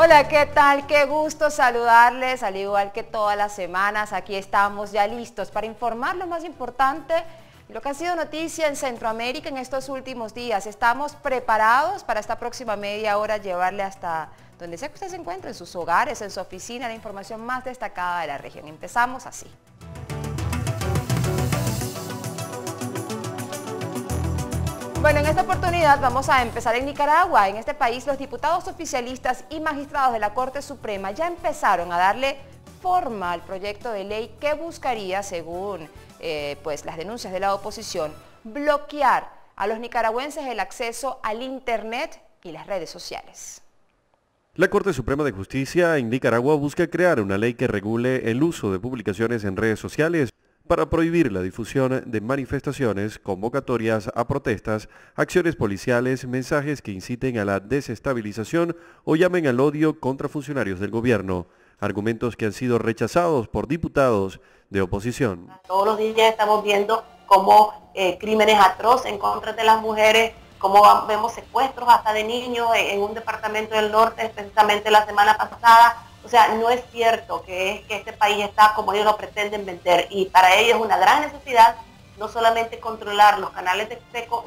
Hola, ¿qué tal? Qué gusto saludarles, al igual que todas las semanas. Aquí estamos ya listos para informar lo más importante, lo que ha sido noticia en Centroamérica en estos últimos días. Estamos preparados para esta próxima media hora llevarle hasta donde sea que usted se encuentre, en sus hogares, en su oficina, la información más destacada de la región. Empezamos así. Bueno, en esta oportunidad vamos a empezar en Nicaragua. En este país los diputados oficialistas y magistrados de la Corte Suprema ya empezaron a darle forma al proyecto de ley que buscaría, según eh, pues, las denuncias de la oposición, bloquear a los nicaragüenses el acceso al Internet y las redes sociales. La Corte Suprema de Justicia en Nicaragua busca crear una ley que regule el uso de publicaciones en redes sociales para prohibir la difusión de manifestaciones, convocatorias a protestas, acciones policiales, mensajes que inciten a la desestabilización o llamen al odio contra funcionarios del gobierno, argumentos que han sido rechazados por diputados de oposición. Todos los días estamos viendo cómo eh, crímenes atroces en contra de las mujeres, cómo vemos secuestros hasta de niños en un departamento del norte, precisamente la semana pasada, o sea, no es cierto que, es que este país está como ellos lo pretenden vender y para ellos es una gran necesidad no solamente controlar los canales de,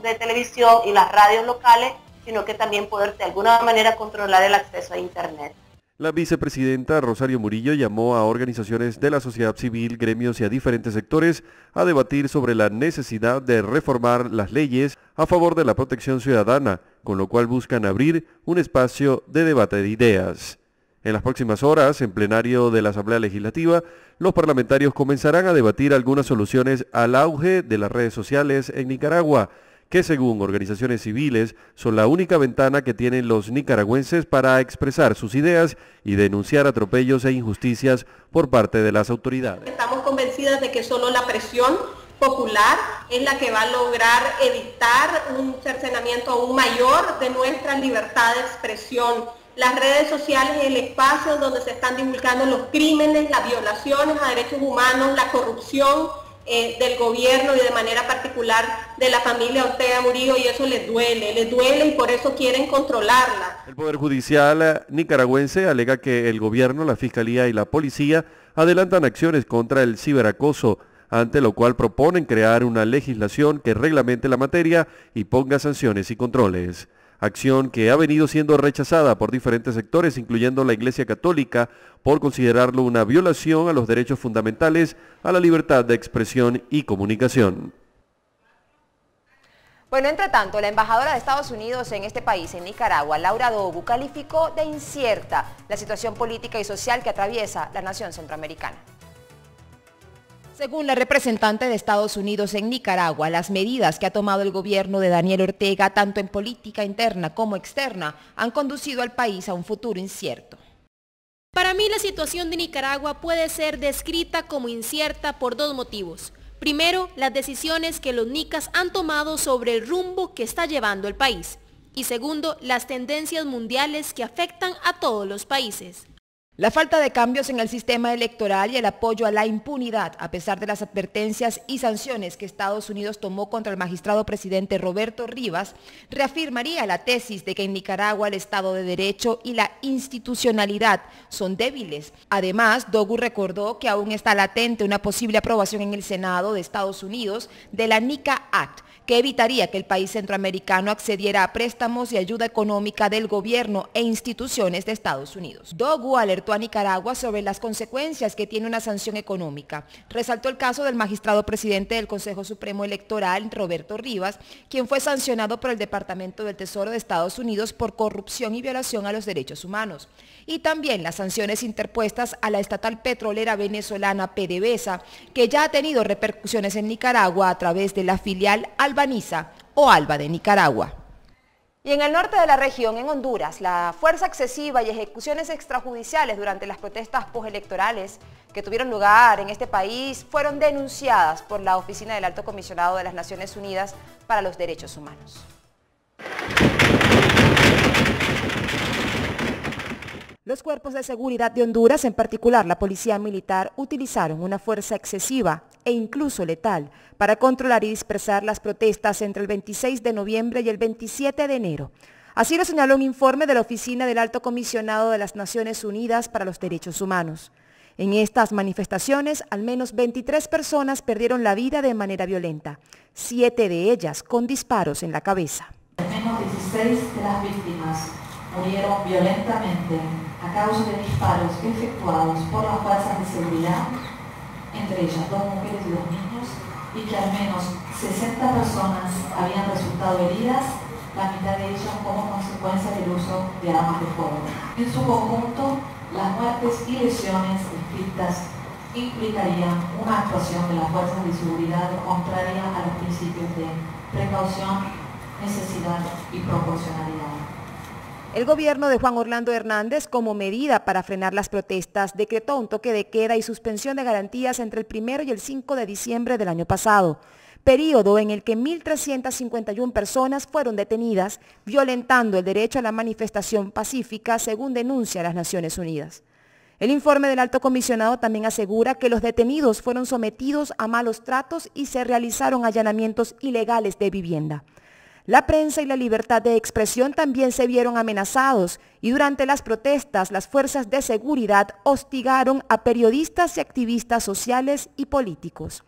de, televisión y las radios locales, sino que también poder de alguna manera controlar el acceso a Internet. La vicepresidenta Rosario Murillo llamó a organizaciones de la sociedad civil, gremios y a diferentes sectores a debatir sobre la necesidad de reformar las leyes a favor de la protección ciudadana, con lo cual buscan abrir un espacio de debate de ideas. En las próximas horas, en plenario de la Asamblea Legislativa, los parlamentarios comenzarán a debatir algunas soluciones al auge de las redes sociales en Nicaragua, que según organizaciones civiles son la única ventana que tienen los nicaragüenses para expresar sus ideas y denunciar atropellos e injusticias por parte de las autoridades. Estamos convencidas de que solo la presión popular es la que va a lograr evitar un cercenamiento aún mayor de nuestra libertad de expresión las redes sociales y el espacio donde se están divulgando los crímenes, las violaciones a derechos humanos, la corrupción eh, del gobierno y de manera particular de la familia Ortega Murillo y eso les duele, les duele y por eso quieren controlarla. El Poder Judicial nicaragüense alega que el gobierno, la Fiscalía y la Policía adelantan acciones contra el ciberacoso ante lo cual proponen crear una legislación que reglamente la materia y ponga sanciones y controles acción que ha venido siendo rechazada por diferentes sectores, incluyendo la Iglesia Católica, por considerarlo una violación a los derechos fundamentales, a la libertad de expresión y comunicación. Bueno, entre tanto, la embajadora de Estados Unidos en este país, en Nicaragua, Laura Dogu, calificó de incierta la situación política y social que atraviesa la nación centroamericana. Según la representante de Estados Unidos en Nicaragua, las medidas que ha tomado el gobierno de Daniel Ortega, tanto en política interna como externa, han conducido al país a un futuro incierto. Para mí la situación de Nicaragua puede ser descrita como incierta por dos motivos. Primero, las decisiones que los nicas han tomado sobre el rumbo que está llevando el país. Y segundo, las tendencias mundiales que afectan a todos los países. La falta de cambios en el sistema electoral y el apoyo a la impunidad, a pesar de las advertencias y sanciones que Estados Unidos tomó contra el magistrado presidente Roberto Rivas, reafirmaría la tesis de que en Nicaragua el Estado de Derecho y la institucionalidad son débiles. Además, Dogu recordó que aún está latente una posible aprobación en el Senado de Estados Unidos de la NICA Act, que evitaría que el país centroamericano accediera a préstamos y ayuda económica del gobierno e instituciones de Estados Unidos. Dogu alertó a Nicaragua sobre las consecuencias que tiene una sanción económica. Resaltó el caso del magistrado presidente del Consejo Supremo Electoral, Roberto Rivas, quien fue sancionado por el Departamento del Tesoro de Estados Unidos por corrupción y violación a los derechos humanos. Y también las sanciones interpuestas a la estatal petrolera venezolana PDVSA, que ya ha tenido repercusiones en Nicaragua a través de la filial Albaniza o Alba de Nicaragua. Y en el norte de la región, en Honduras, la fuerza excesiva y ejecuciones extrajudiciales durante las protestas postelectorales que tuvieron lugar en este país fueron denunciadas por la Oficina del Alto Comisionado de las Naciones Unidas para los Derechos Humanos. Los cuerpos de seguridad de Honduras, en particular la policía militar, utilizaron una fuerza excesiva e incluso letal para controlar y dispersar las protestas entre el 26 de noviembre y el 27 de enero. Así lo señaló un informe de la Oficina del Alto Comisionado de las Naciones Unidas para los Derechos Humanos. En estas manifestaciones, al menos 23 personas perdieron la vida de manera violenta, siete de ellas con disparos en la cabeza. Al menos 16 de las víctimas murieron violentamente a causa de disparos efectuados por las fuerzas de seguridad, entre ellas dos mujeres y dos niños, y que al menos 60 personas habían resultado heridas la mitad de ellas como consecuencia del uso de armas de fuego. En su conjunto, las muertes y lesiones descritas implicarían una actuación de las fuerzas de seguridad contraria a los principios de precaución, necesidad y proporcionalidad. El gobierno de Juan Orlando Hernández, como medida para frenar las protestas, decretó un toque de queda y suspensión de garantías entre el 1 y el 5 de diciembre del año pasado periodo en el que 1.351 personas fueron detenidas, violentando el derecho a la manifestación pacífica, según denuncia las Naciones Unidas. El informe del alto comisionado también asegura que los detenidos fueron sometidos a malos tratos y se realizaron allanamientos ilegales de vivienda. La prensa y la libertad de expresión también se vieron amenazados y durante las protestas las fuerzas de seguridad hostigaron a periodistas y activistas sociales y políticos.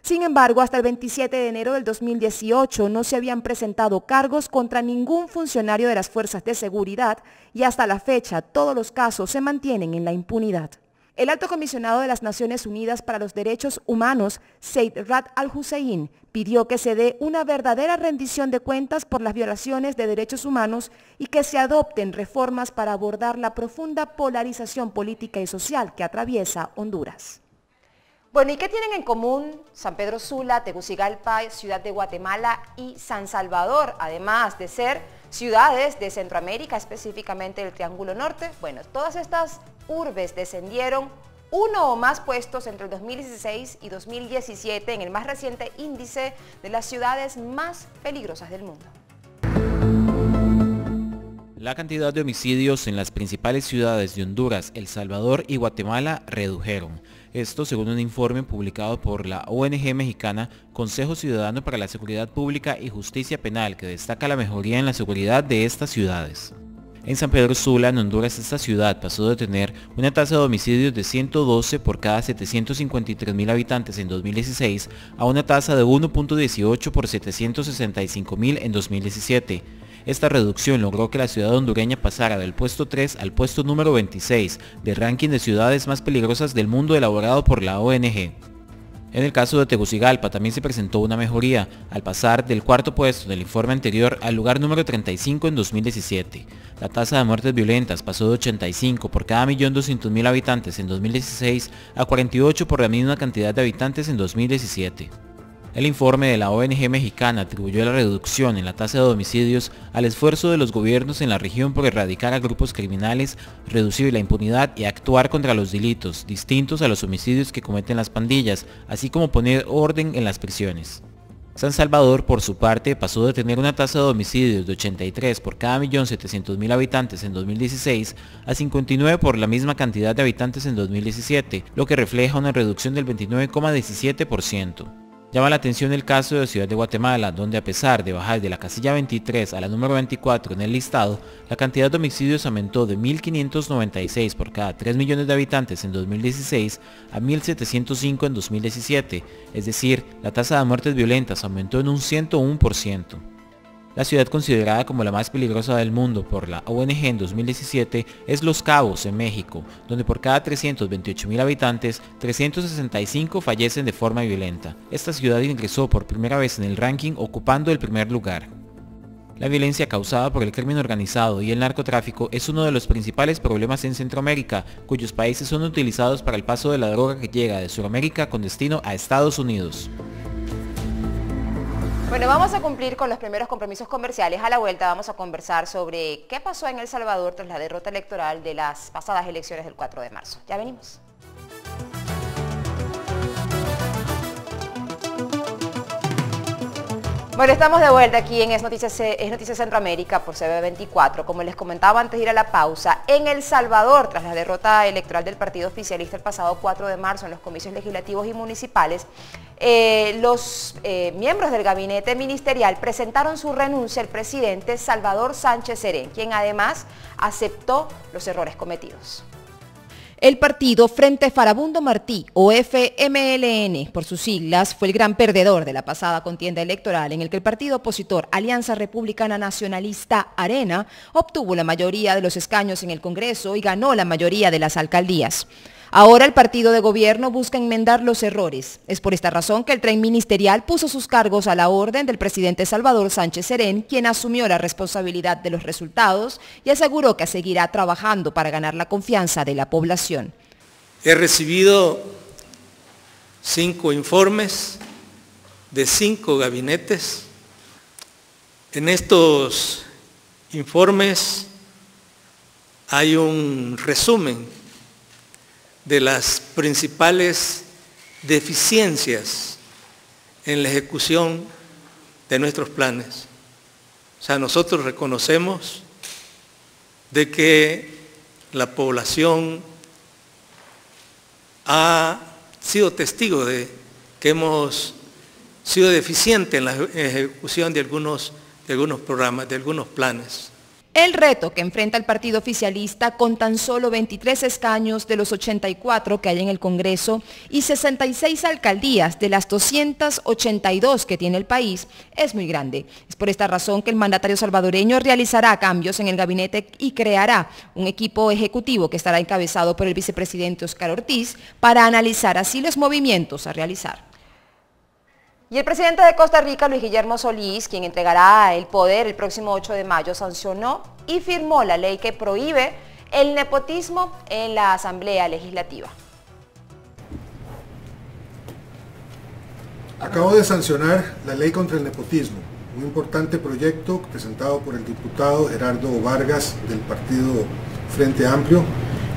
Sin embargo, hasta el 27 de enero del 2018 no se habían presentado cargos contra ningún funcionario de las fuerzas de seguridad y hasta la fecha todos los casos se mantienen en la impunidad. El alto comisionado de las Naciones Unidas para los Derechos Humanos, Said Rad al-Hussein, pidió que se dé una verdadera rendición de cuentas por las violaciones de derechos humanos y que se adopten reformas para abordar la profunda polarización política y social que atraviesa Honduras. Bueno, ¿y qué tienen en común San Pedro Sula, Tegucigalpa, Ciudad de Guatemala y San Salvador, además de ser ciudades de Centroamérica, específicamente del Triángulo Norte? Bueno, todas estas urbes descendieron uno o más puestos entre el 2016 y 2017 en el más reciente índice de las ciudades más peligrosas del mundo. La cantidad de homicidios en las principales ciudades de Honduras, El Salvador y Guatemala redujeron. Esto según un informe publicado por la ONG mexicana Consejo Ciudadano para la Seguridad Pública y Justicia Penal que destaca la mejoría en la seguridad de estas ciudades. En San Pedro Sula, en Honduras, esta ciudad pasó de tener una tasa de homicidios de 112 por cada 753 mil habitantes en 2016 a una tasa de 1.18 por 765 mil en 2017 esta reducción logró que la ciudad hondureña pasara del puesto 3 al puesto número 26 del ranking de ciudades más peligrosas del mundo elaborado por la ONG. En el caso de Tegucigalpa también se presentó una mejoría, al pasar del cuarto puesto del informe anterior al lugar número 35 en 2017. La tasa de muertes violentas pasó de 85 por cada 1.200.000 habitantes en 2016 a 48 por la misma cantidad de habitantes en 2017. El informe de la ONG mexicana atribuyó la reducción en la tasa de homicidios al esfuerzo de los gobiernos en la región por erradicar a grupos criminales, reducir la impunidad y actuar contra los delitos distintos a los homicidios que cometen las pandillas, así como poner orden en las prisiones. San Salvador, por su parte, pasó de tener una tasa de homicidios de 83 por cada 1.700.000 habitantes en 2016 a 59 por la misma cantidad de habitantes en 2017, lo que refleja una reducción del 29,17%. Llama la atención el caso de Ciudad de Guatemala, donde a pesar de bajar de la casilla 23 a la número 24 en el listado, la cantidad de homicidios aumentó de 1.596 por cada 3 millones de habitantes en 2016 a 1.705 en 2017, es decir, la tasa de muertes violentas aumentó en un 101%. La ciudad considerada como la más peligrosa del mundo por la ONG en 2017 es Los Cabos, en México, donde por cada 328.000 habitantes, 365 fallecen de forma violenta. Esta ciudad ingresó por primera vez en el ranking ocupando el primer lugar. La violencia causada por el crimen organizado y el narcotráfico es uno de los principales problemas en Centroamérica, cuyos países son utilizados para el paso de la droga que llega de Sudamérica con destino a Estados Unidos. Bueno, vamos a cumplir con los primeros compromisos comerciales. A la vuelta vamos a conversar sobre qué pasó en El Salvador tras la derrota electoral de las pasadas elecciones del 4 de marzo. Ya venimos. Bueno, estamos de vuelta aquí en Es Noticias, es Noticias Centroamérica por CB24. Como les comentaba antes de ir a la pausa, en El Salvador, tras la derrota electoral del partido oficialista el pasado 4 de marzo en los comicios legislativos y municipales, eh, los eh, miembros del gabinete ministerial presentaron su renuncia al presidente Salvador Sánchez Serén, quien además aceptó los errores cometidos. El partido Frente Farabundo Martí, o FMLN por sus siglas, fue el gran perdedor de la pasada contienda electoral en el que el partido opositor Alianza Republicana Nacionalista Arena obtuvo la mayoría de los escaños en el Congreso y ganó la mayoría de las alcaldías. Ahora el partido de gobierno busca enmendar los errores. Es por esta razón que el tren ministerial puso sus cargos a la orden del presidente Salvador Sánchez Serén, quien asumió la responsabilidad de los resultados y aseguró que seguirá trabajando para ganar la confianza de la población. He recibido cinco informes de cinco gabinetes. En estos informes hay un resumen de las principales deficiencias en la ejecución de nuestros planes. O sea, nosotros reconocemos de que la población ha sido testigo de que hemos sido deficientes en la ejecución de algunos, de algunos programas, de algunos planes. El reto que enfrenta el partido oficialista con tan solo 23 escaños de los 84 que hay en el Congreso y 66 alcaldías de las 282 que tiene el país es muy grande. Es por esta razón que el mandatario salvadoreño realizará cambios en el gabinete y creará un equipo ejecutivo que estará encabezado por el vicepresidente Oscar Ortiz para analizar así los movimientos a realizar. Y el presidente de Costa Rica, Luis Guillermo Solís, quien entregará el poder el próximo 8 de mayo, sancionó y firmó la ley que prohíbe el nepotismo en la Asamblea Legislativa. Acabo de sancionar la ley contra el nepotismo, un importante proyecto presentado por el diputado Gerardo Vargas del partido Frente Amplio,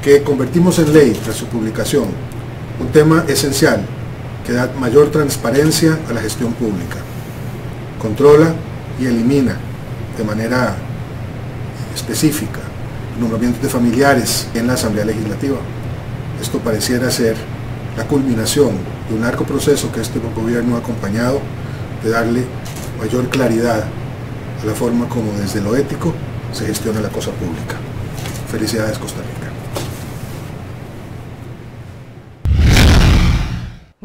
que convertimos en ley tras su publicación. Un tema esencial que da mayor transparencia a la gestión pública. Controla y elimina de manera específica nombramientos de familiares en la Asamblea Legislativa. Esto pareciera ser la culminación de un arco proceso que este gobierno ha acompañado de darle mayor claridad a la forma como desde lo ético se gestiona la cosa pública. Felicidades Costa Rica.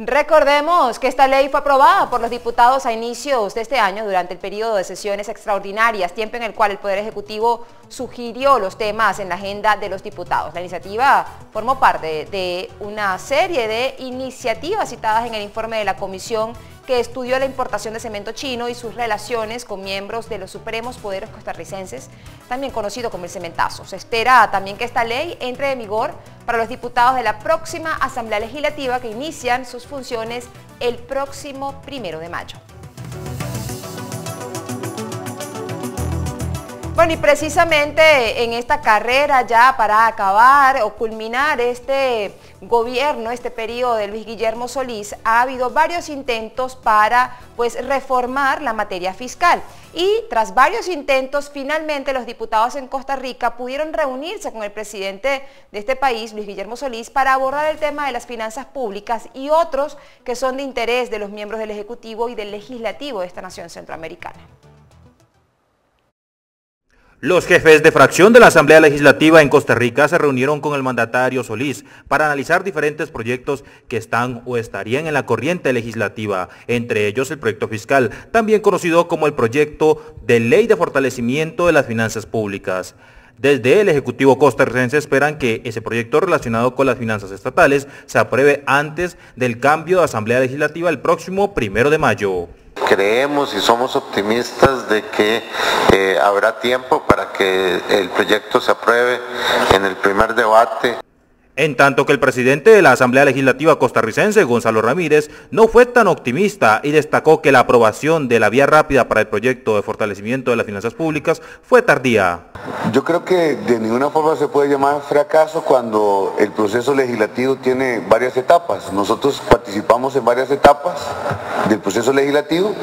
Recordemos que esta ley fue aprobada por los diputados a inicios de este año durante el periodo de sesiones extraordinarias, tiempo en el cual el Poder Ejecutivo sugirió los temas en la agenda de los diputados. La iniciativa formó parte de una serie de iniciativas citadas en el informe de la Comisión que estudió la importación de cemento chino y sus relaciones con miembros de los supremos poderes costarricenses, también conocido como el cementazo. Se espera también que esta ley entre en vigor para los diputados de la próxima Asamblea Legislativa que inician sus funciones el próximo primero de mayo. Bueno, y precisamente en esta carrera ya para acabar o culminar este gobierno, este periodo de Luis Guillermo Solís, ha habido varios intentos para pues reformar la materia fiscal. Y tras varios intentos, finalmente los diputados en Costa Rica pudieron reunirse con el presidente de este país, Luis Guillermo Solís, para abordar el tema de las finanzas públicas y otros que son de interés de los miembros del Ejecutivo y del Legislativo de esta nación centroamericana. Los jefes de fracción de la Asamblea Legislativa en Costa Rica se reunieron con el mandatario Solís para analizar diferentes proyectos que están o estarían en la corriente legislativa, entre ellos el proyecto fiscal, también conocido como el proyecto de ley de fortalecimiento de las finanzas públicas. Desde el Ejecutivo costarricense esperan que ese proyecto relacionado con las finanzas estatales se apruebe antes del cambio de Asamblea Legislativa el próximo primero de mayo. Creemos y somos optimistas de que eh, habrá tiempo para que el proyecto se apruebe en el primer debate. En tanto que el presidente de la Asamblea Legislativa costarricense, Gonzalo Ramírez, no fue tan optimista y destacó que la aprobación de la vía rápida para el proyecto de fortalecimiento de las finanzas públicas fue tardía. Yo creo que de ninguna forma se puede llamar fracaso cuando el proceso legislativo tiene varias etapas. Nosotros participamos en varias etapas del proceso legislativo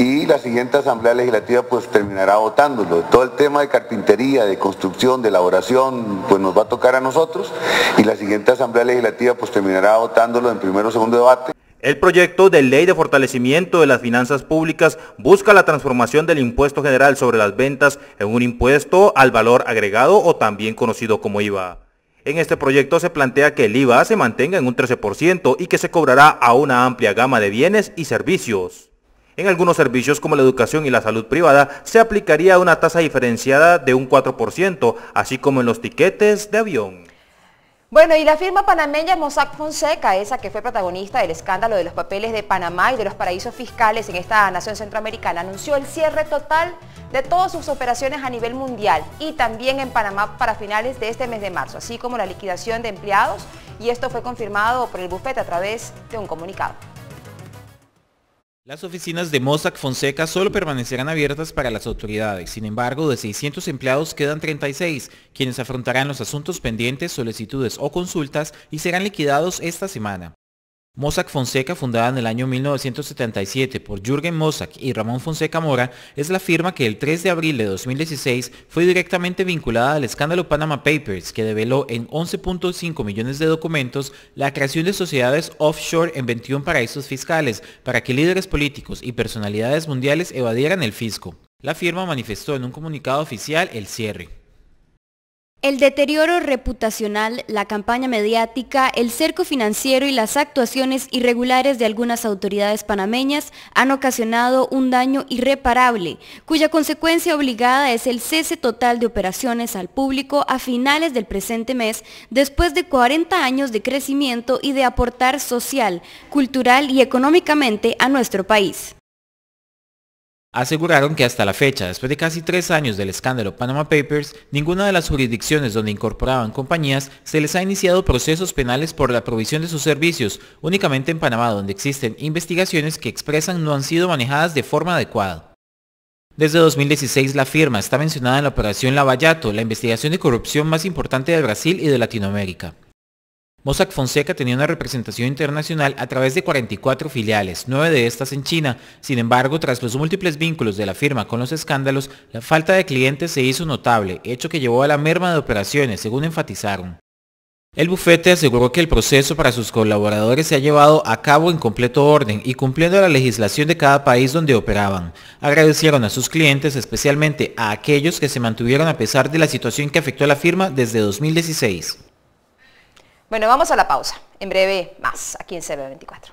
y la siguiente Asamblea Legislativa pues terminará votándolo. Todo el tema de carpintería, de construcción, de elaboración, pues nos va a tocar a nosotros y la siguiente Asamblea Legislativa pues terminará votándolo en primero o segundo debate. El proyecto de ley de fortalecimiento de las finanzas públicas busca la transformación del impuesto general sobre las ventas en un impuesto al valor agregado o también conocido como IVA. En este proyecto se plantea que el IVA se mantenga en un 13% y que se cobrará a una amplia gama de bienes y servicios. En algunos servicios como la educación y la salud privada se aplicaría una tasa diferenciada de un 4%, así como en los tiquetes de avión. Bueno, y la firma panameña Mossack Fonseca, esa que fue protagonista del escándalo de los papeles de Panamá y de los paraísos fiscales en esta nación centroamericana, anunció el cierre total de todas sus operaciones a nivel mundial y también en Panamá para finales de este mes de marzo, así como la liquidación de empleados y esto fue confirmado por el bufete a través de un comunicado. Las oficinas de Mossack Fonseca solo permanecerán abiertas para las autoridades. Sin embargo, de 600 empleados quedan 36, quienes afrontarán los asuntos pendientes, solicitudes o consultas y serán liquidados esta semana. Mossack Fonseca, fundada en el año 1977 por Jürgen Mossack y Ramón Fonseca Mora, es la firma que el 3 de abril de 2016 fue directamente vinculada al escándalo Panama Papers, que develó en 11.5 millones de documentos la creación de sociedades offshore en 21 paraísos fiscales para que líderes políticos y personalidades mundiales evadieran el fisco. La firma manifestó en un comunicado oficial el cierre. El deterioro reputacional, la campaña mediática, el cerco financiero y las actuaciones irregulares de algunas autoridades panameñas han ocasionado un daño irreparable, cuya consecuencia obligada es el cese total de operaciones al público a finales del presente mes, después de 40 años de crecimiento y de aportar social, cultural y económicamente a nuestro país. Aseguraron que hasta la fecha, después de casi tres años del escándalo Panama Papers, ninguna de las jurisdicciones donde incorporaban compañías se les ha iniciado procesos penales por la provisión de sus servicios, únicamente en Panamá donde existen investigaciones que expresan no han sido manejadas de forma adecuada. Desde 2016 la firma está mencionada en la operación Lavallato, la investigación de corrupción más importante de Brasil y de Latinoamérica. Mossack Fonseca tenía una representación internacional a través de 44 filiales, nueve de estas en China. Sin embargo, tras los múltiples vínculos de la firma con los escándalos, la falta de clientes se hizo notable, hecho que llevó a la merma de operaciones, según enfatizaron. El bufete aseguró que el proceso para sus colaboradores se ha llevado a cabo en completo orden y cumpliendo la legislación de cada país donde operaban. Agradecieron a sus clientes, especialmente a aquellos que se mantuvieron a pesar de la situación que afectó a la firma desde 2016. Bueno, vamos a la pausa. En breve más aquí en CB24.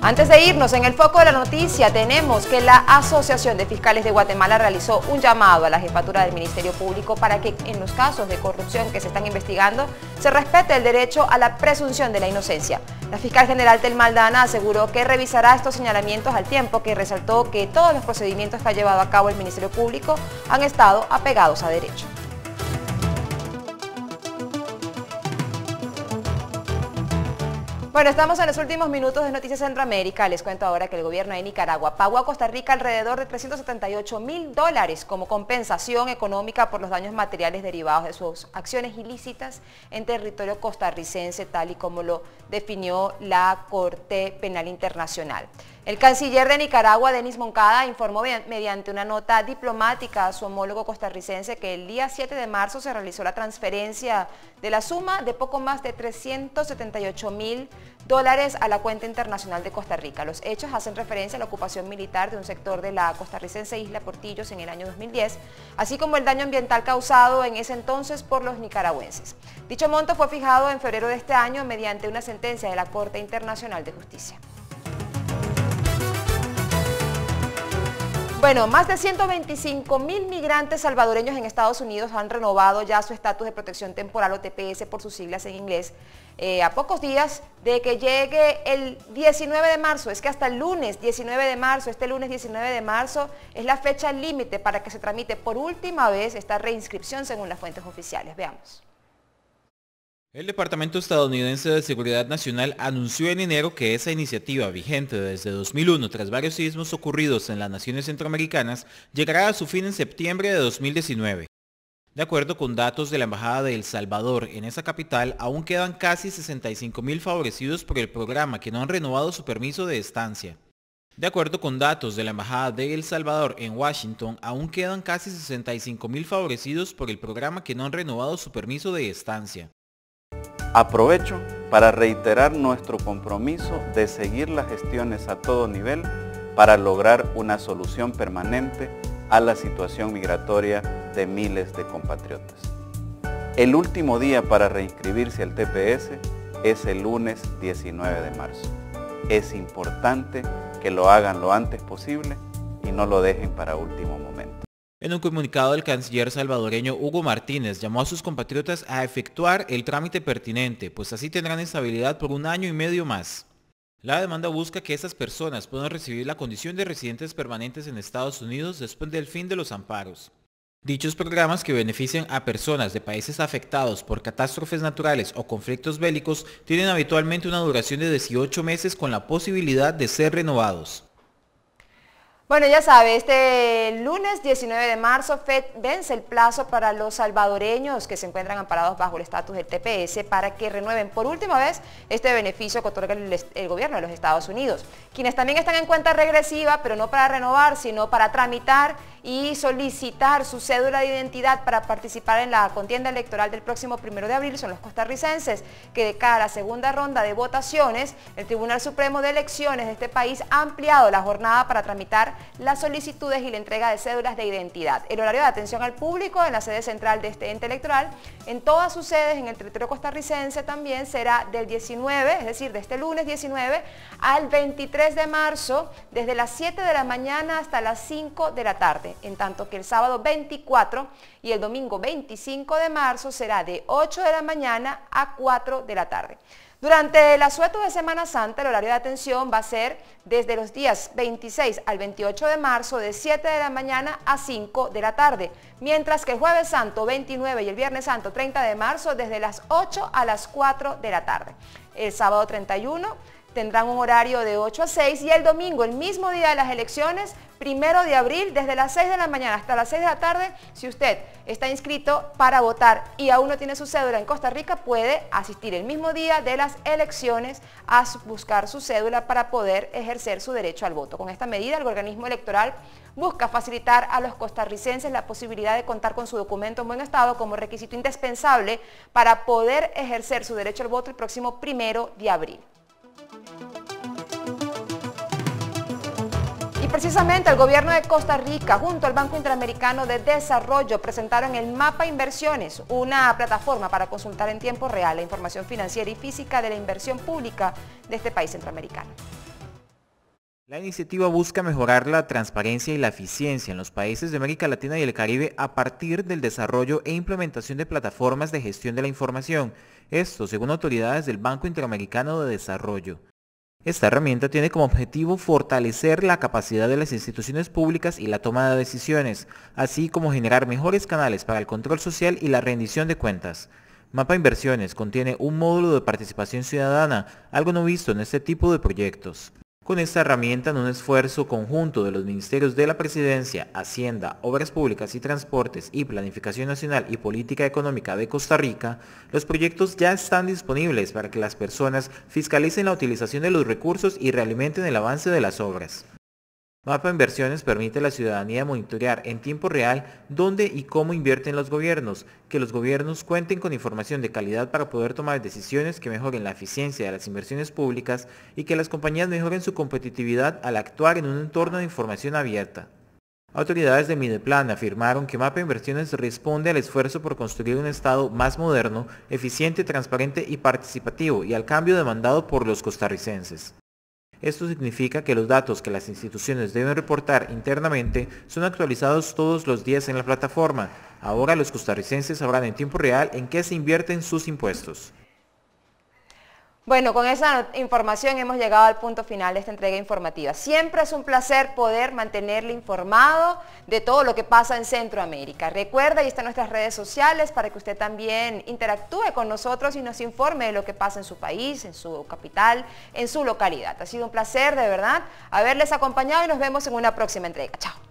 Antes de irnos, en el foco de la noticia tenemos que la Asociación de Fiscales de Guatemala realizó un llamado a la jefatura del Ministerio Público para que en los casos de corrupción que se están investigando se respete el derecho a la presunción de la inocencia. La fiscal general Tel Maldana aseguró que revisará estos señalamientos al tiempo que resaltó que todos los procedimientos que ha llevado a cabo el Ministerio Público han estado apegados a derecho. Bueno, estamos en los últimos minutos de Noticias Centroamérica. Les cuento ahora que el gobierno de Nicaragua pagó a Costa Rica alrededor de 378 mil dólares como compensación económica por los daños materiales derivados de sus acciones ilícitas en territorio costarricense, tal y como lo definió la Corte Penal Internacional. El canciller de Nicaragua, Denis Moncada, informó mediante una nota diplomática a su homólogo costarricense que el día 7 de marzo se realizó la transferencia de la suma de poco más de 378 mil dólares a la cuenta internacional de Costa Rica. Los hechos hacen referencia a la ocupación militar de un sector de la costarricense isla Portillos en el año 2010, así como el daño ambiental causado en ese entonces por los nicaragüenses. Dicho monto fue fijado en febrero de este año mediante una sentencia de la Corte Internacional de Justicia. Bueno, más de 125 mil migrantes salvadoreños en Estados Unidos han renovado ya su estatus de protección temporal o TPS por sus siglas en inglés eh, a pocos días de que llegue el 19 de marzo. Es que hasta el lunes 19 de marzo, este lunes 19 de marzo es la fecha límite para que se tramite por última vez esta reinscripción según las fuentes oficiales. Veamos. El Departamento Estadounidense de Seguridad Nacional anunció en enero que esa iniciativa, vigente desde 2001 tras varios sismos ocurridos en las naciones centroamericanas, llegará a su fin en septiembre de 2019. De acuerdo con datos de la Embajada de El Salvador, en esa capital aún quedan casi 65 mil favorecidos por el programa que no han renovado su permiso de estancia. De acuerdo con datos de la Embajada de El Salvador en Washington, aún quedan casi 65 mil favorecidos por el programa que no han renovado su permiso de estancia. Aprovecho para reiterar nuestro compromiso de seguir las gestiones a todo nivel para lograr una solución permanente a la situación migratoria de miles de compatriotas. El último día para reinscribirse al TPS es el lunes 19 de marzo. Es importante que lo hagan lo antes posible y no lo dejen para último momento. En un comunicado, el canciller salvadoreño Hugo Martínez llamó a sus compatriotas a efectuar el trámite pertinente, pues así tendrán estabilidad por un año y medio más. La demanda busca que esas personas puedan recibir la condición de residentes permanentes en Estados Unidos después del fin de los amparos. Dichos programas que benefician a personas de países afectados por catástrofes naturales o conflictos bélicos tienen habitualmente una duración de 18 meses con la posibilidad de ser renovados. Bueno, ya sabe, este lunes 19 de marzo FED vence el plazo para los salvadoreños que se encuentran amparados bajo el estatus del TPS para que renueven por última vez este beneficio que otorga el, el, gobierno de los Estados Unidos. Quienes también están en cuenta regresiva, pero no para renovar, sino para tramitar y solicitar su cédula de identidad para participar en la contienda electoral del próximo primero de abril son los costarricenses, que de cara a la segunda ronda de votaciones, el Tribunal Supremo de Elecciones de este país ha ampliado la jornada para tramitar las solicitudes y la entrega de cédulas de identidad. El horario de atención al público en la sede central de este ente electoral, en todas sus sedes en el territorio costarricense también será del 19, es decir, de este lunes 19 al 23 de marzo, desde las 7 de la mañana hasta las 5 de la tarde, en tanto que el sábado 24 y el domingo 25 de marzo será de 8 de la mañana a 4 de la tarde. Durante el asueto de Semana Santa, el horario de atención va a ser desde los días 26 al 28 de marzo de 7 de la mañana a 5 de la tarde, mientras que el jueves santo 29 y el viernes santo 30 de marzo desde las 8 a las 4 de la tarde. El sábado 31 tendrán un horario de 8 a 6 y el domingo, el mismo día de las elecciones, primero de abril, desde las 6 de la mañana hasta las 6 de la tarde, si usted está inscrito para votar y aún no tiene su cédula en Costa Rica, puede asistir el mismo día de las elecciones a buscar su cédula para poder ejercer su derecho al voto. Con esta medida, el organismo electoral busca facilitar a los costarricenses la posibilidad de contar con su documento en buen estado como requisito indispensable para poder ejercer su derecho al voto el próximo primero de abril. Precisamente el gobierno de Costa Rica junto al Banco Interamericano de Desarrollo presentaron el Mapa Inversiones, una plataforma para consultar en tiempo real la información financiera y física de la inversión pública de este país centroamericano. La iniciativa busca mejorar la transparencia y la eficiencia en los países de América Latina y el Caribe a partir del desarrollo e implementación de plataformas de gestión de la información, esto según autoridades del Banco Interamericano de Desarrollo. Esta herramienta tiene como objetivo fortalecer la capacidad de las instituciones públicas y la toma de decisiones, así como generar mejores canales para el control social y la rendición de cuentas. Mapa Inversiones contiene un módulo de participación ciudadana, algo no visto en este tipo de proyectos. Con esta herramienta, en un esfuerzo conjunto de los ministerios de la Presidencia, Hacienda, Obras Públicas y Transportes y Planificación Nacional y Política Económica de Costa Rica, los proyectos ya están disponibles para que las personas fiscalicen la utilización de los recursos y realimenten el avance de las obras. Mapa Inversiones permite a la ciudadanía monitorear en tiempo real dónde y cómo invierten los gobiernos, que los gobiernos cuenten con información de calidad para poder tomar decisiones que mejoren la eficiencia de las inversiones públicas y que las compañías mejoren su competitividad al actuar en un entorno de información abierta. Autoridades de Mideplan afirmaron que Mapa Inversiones responde al esfuerzo por construir un Estado más moderno, eficiente, transparente y participativo y al cambio demandado por los costarricenses. Esto significa que los datos que las instituciones deben reportar internamente son actualizados todos los días en la plataforma. Ahora los costarricenses sabrán en tiempo real en qué se invierten sus impuestos. Bueno, con esa información hemos llegado al punto final de esta entrega informativa. Siempre es un placer poder mantenerle informado de todo lo que pasa en Centroamérica. Recuerda, ahí están nuestras redes sociales para que usted también interactúe con nosotros y nos informe de lo que pasa en su país, en su capital, en su localidad. Ha sido un placer, de verdad, haberles acompañado y nos vemos en una próxima entrega. Chao.